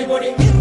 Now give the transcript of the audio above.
Everybody. body.